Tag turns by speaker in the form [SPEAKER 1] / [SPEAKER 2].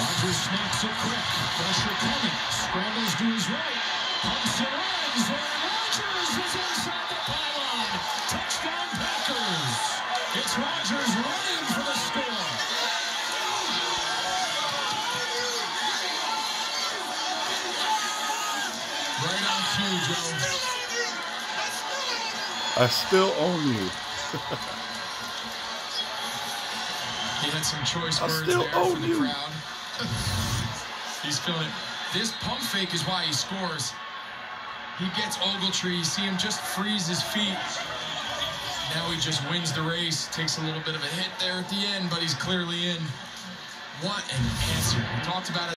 [SPEAKER 1] Rodgers snaps it quick. Pressure coming. Scrambles to his right. Pumps and runs. Aaron Rodgers is inside the pylon. Touchdown Packers. It's Rodgers running for the score. Right on cue, Joe.
[SPEAKER 2] I still own you.
[SPEAKER 1] He had some choice
[SPEAKER 2] I
[SPEAKER 1] words
[SPEAKER 2] still
[SPEAKER 1] there
[SPEAKER 2] own
[SPEAKER 1] for the
[SPEAKER 2] you.
[SPEAKER 1] crowd. He's feeling it. This pump fake is why he scores. He gets Ogletree. You see him just freeze his feet. Now he just wins the race. Takes a little bit of a hit there at the end, but he's clearly in. What an answer. We talked about it.